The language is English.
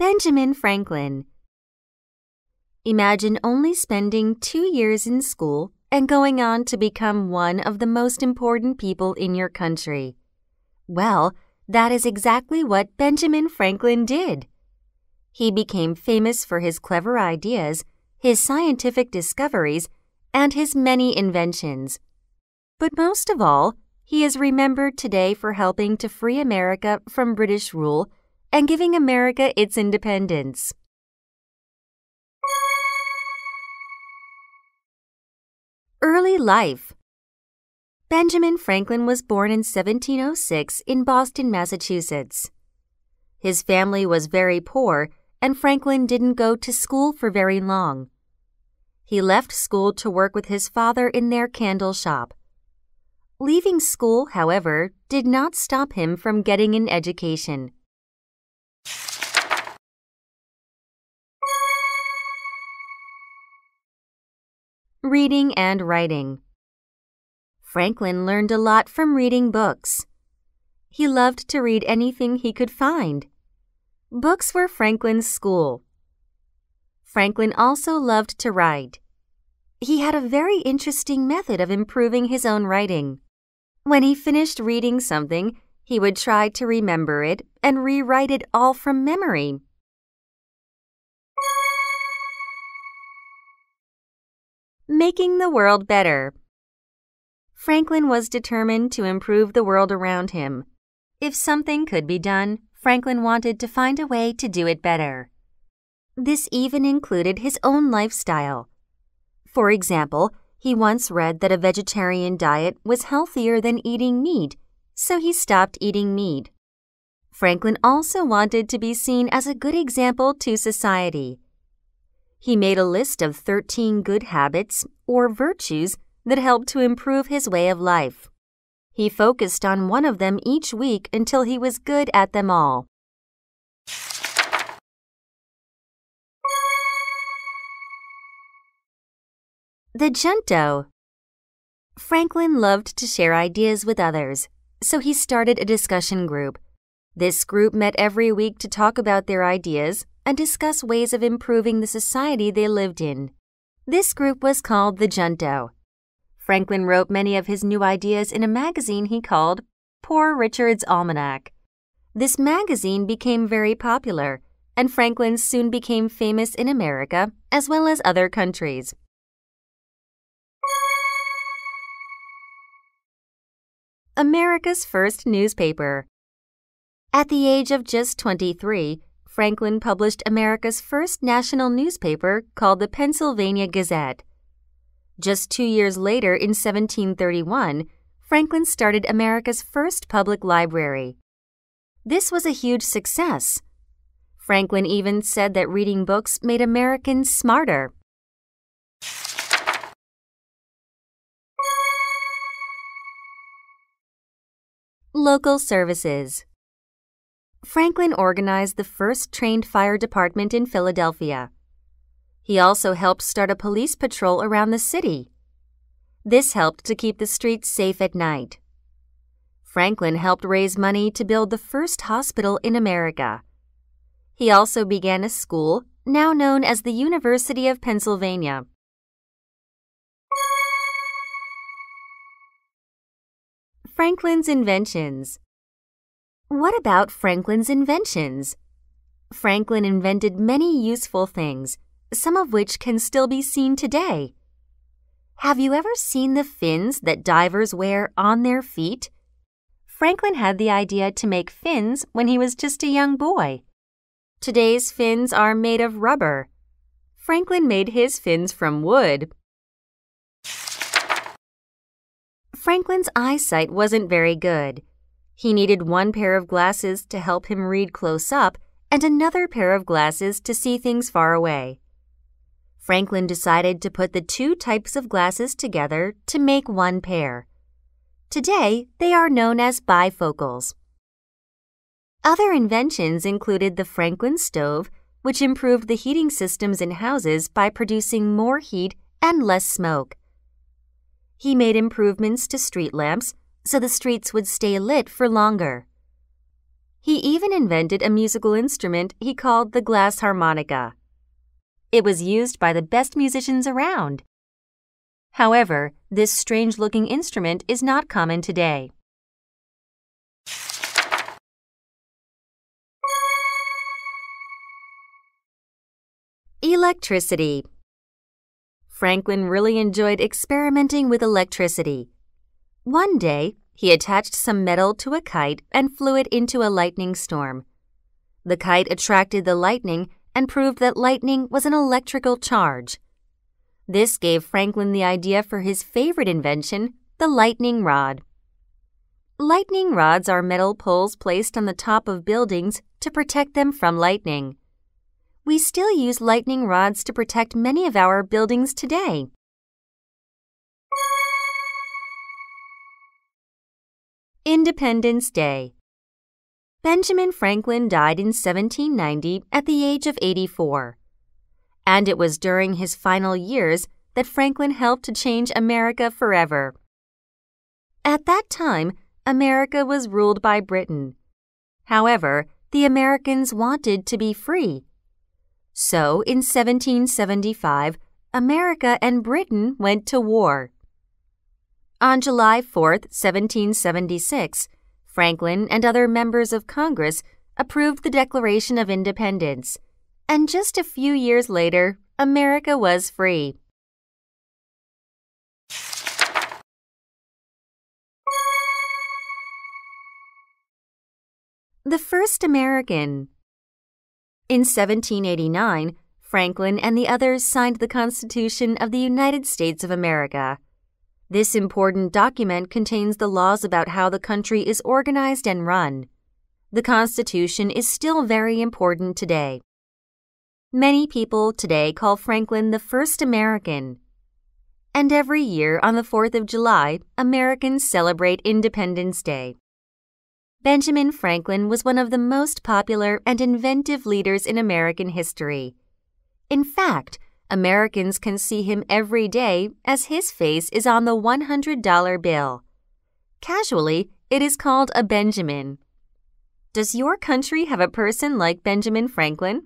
Benjamin Franklin. Imagine only spending two years in school and going on to become one of the most important people in your country. Well, that is exactly what Benjamin Franklin did. He became famous for his clever ideas, his scientific discoveries, and his many inventions. But most of all, he is remembered today for helping to free America from British rule and giving America its independence. Early life Benjamin Franklin was born in 1706 in Boston, Massachusetts. His family was very poor, and Franklin didn't go to school for very long. He left school to work with his father in their candle shop. Leaving school, however, did not stop him from getting an education. Reading and writing. Franklin learned a lot from reading books. He loved to read anything he could find. Books were Franklin's school. Franklin also loved to write. He had a very interesting method of improving his own writing. When he finished reading something, he would try to remember it and rewrite it all from memory. Making the world better. Franklin was determined to improve the world around him. If something could be done, Franklin wanted to find a way to do it better. This even included his own lifestyle. For example, he once read that a vegetarian diet was healthier than eating meat, so he stopped eating meat. Franklin also wanted to be seen as a good example to society. He made a list of 13 good habits, or virtues, that helped to improve his way of life. He focused on one of them each week until he was good at them all. The Junto Franklin loved to share ideas with others, so he started a discussion group. This group met every week to talk about their ideas and discuss ways of improving the society they lived in. This group was called the Junto. Franklin wrote many of his new ideas in a magazine he called Poor Richard's Almanac. This magazine became very popular, and Franklin soon became famous in America as well as other countries. America's first newspaper. At the age of just 23, Franklin published America's first national newspaper called the Pennsylvania Gazette. Just two years later, in 1731, Franklin started America's first public library. This was a huge success. Franklin even said that reading books made Americans smarter. Local services. Franklin organized the first trained fire department in Philadelphia. He also helped start a police patrol around the city. This helped to keep the streets safe at night. Franklin helped raise money to build the first hospital in America. He also began a school, now known as the University of Pennsylvania. Franklin's inventions. What about Franklin's inventions? Franklin invented many useful things some of which can still be seen today. Have you ever seen the fins that divers wear on their feet? Franklin had the idea to make fins when he was just a young boy. Today's fins are made of rubber. Franklin made his fins from wood. Franklin's eyesight wasn't very good. He needed one pair of glasses to help him read close up and another pair of glasses to see things far away. Franklin decided to put the two types of glasses together to make one pair. Today, they are known as bifocals. Other inventions included the Franklin stove, which improved the heating systems in houses by producing more heat and less smoke. He made improvements to street lamps so the streets would stay lit for longer. He even invented a musical instrument he called the glass harmonica. It was used by the best musicians around. However, this strange looking instrument is not common today. Electricity Franklin really enjoyed experimenting with electricity. One day, he attached some metal to a kite and flew it into a lightning storm. The kite attracted the lightning and proved that lightning was an electrical charge. This gave Franklin the idea for his favorite invention, the lightning rod. Lightning rods are metal poles placed on the top of buildings to protect them from lightning. We still use lightning rods to protect many of our buildings today. Independence Day Benjamin Franklin died in 1790 at the age of 84. And it was during his final years that Franklin helped to change America forever. At that time, America was ruled by Britain. However, the Americans wanted to be free. So, in 1775, America and Britain went to war. On July 4, 1776, Franklin and other members of Congress approved the Declaration of Independence, and just a few years later, America was free. The First American in 1789, Franklin and the others signed the Constitution of the United States of America. This important document contains the laws about how the country is organized and run. The Constitution is still very important today. Many people today call Franklin the first American. And every year on the 4th of July, Americans celebrate Independence Day. Benjamin Franklin was one of the most popular and inventive leaders in American history. In fact, Americans can see him every day as his face is on the $100 bill. Casually, it is called a Benjamin. Does your country have a person like Benjamin Franklin?